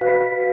you.